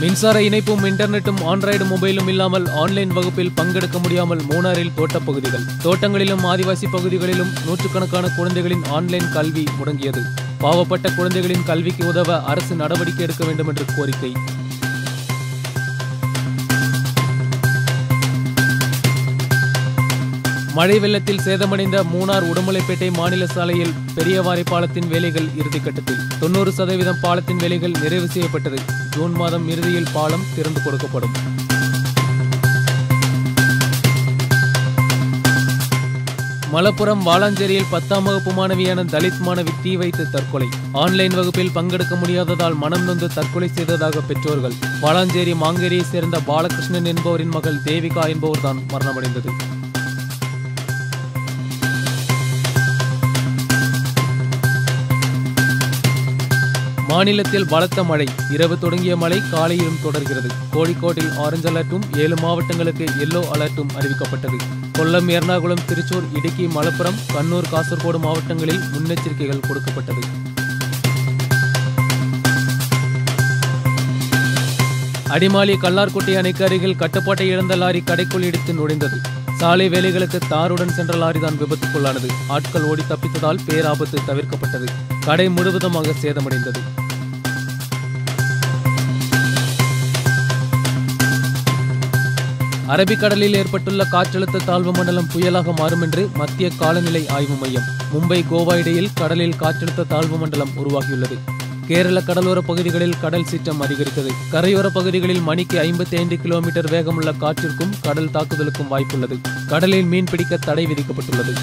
மின்சார இணைப்பும் இன்டர்நெட்டும் ஆண்ட்ராய்டு மொபைலும் இல்லாமல் ஆன்லைன் வகுப்பில் பங்கெடுக்க முடியாமல் மூணாறில் தோட்டப்பகுதிகள் தோட்டங்களிலும் ஆதிவாசி பகுதிகளிலும் நூற்றுக்கணக்கான குழந்தைகளின் ஆன்லைன் கல்வி முடங்கியது. பாவப்பட்ட குழந்தைகளின் கல்விக்கு உதவ அரசு நடவடிக்கை எடுக்க வேண்டும் என்று கோரிக்கை. மழை வெள்ளத்தில் சேதமடைந்த மூணார் உடுமலைப்பேட்டை மாநில சாலையில் பெரியவாரை பாலத்தின் வேலைகள் இறுதிக்கட்டத்தில் தொண்ணூறு சதவீதம் பாலத்தின் வேலைகள் நிறைவு செய்யப்பட்டது. ஜூன் மாதம் இறுதியில் பாலம் திறந்து கொடுக்கப்படும். மலப்புரம் வாலாஞ்சேரியில் பத்தாம் வகுப்பு மாணவியான தலித் மாணவி தீ வைத்து தற்கொலை. ஆன்லைன் வகுப்பில் பங்கெடுக்க முடியாததால் மனம் நொந்து தற்கொலை செய்ததாக பெற்றோர்கள். வாலாஞ்சேரி மாங்கேரியை சேர்ந்த பாலகிருஷ்ணன் என்பவரின் மகள் தேவிகா என்பவர்தான் மரணமடைந்தது. மாநிலத்தில் பலத்த மழை. இரவு தொடங்கிய மழை காலையிலும் தொடர்கிறது. கோழிக்கோட்டில் ஆரஞ்சு அலர்ட்டும் ஏழு மாவட்டங்களுக்கு எல்லோ அலர்ட்டும் அறிவிக்கப்பட்டது. கொல்லம் எர்ணாகுளம் திருச்சூர் இடுக்கி மலப்புரம் கண்ணூர் காசர்கோடு மாவட்டங்களில் முன்னெச்சரிக்கைகள் கொடுக்கப்பட்டது. அடிமாலி கல்லார்குட்டி அணைக்கு அருகில் கட்டுப்பாட்டை இழந்த லாரி கடைக்குள் இடித்து நுழைந்தது. சாலை வேலைகளுக்கு தாருடன் சென்ற லாரி தான் விபத்துக்குள்ளானது. ஆட்கள் ஓடி தப்பித்ததால் பேராபத்து தவிர்க்கப்பட்டது. கடை முழுவதுமாக சேதமடைந்தது. அரபிக்கடலில் ஏற்பட்டுள்ள காற்றழுத்த தாழ்வு மண்டலம் புயலாக மாறும் என்று மத்திய காலநிலை ஆய்வு மையம் மும்பை கோவா இடையில் கடலில் காற்றழுத்த தாழ்வு மண்டலம் உருவாகியுள்ளது. கேரள கடலோர பகுதிகளில் கடல் சீற்றம் அதிகரித்தது. கரையோர பகுதிகளில் மணிக்கு ஐம்பத்தி ஐந்து கிலோமீட்டர் வேகமுள்ள காற்றிற்கும் கடல் தாக்குதலுக்கும் வாய்ப்புள்ளது. கடலில் மீன்பிடிக்க தடை விதிக்கப்பட்டுள்ளது.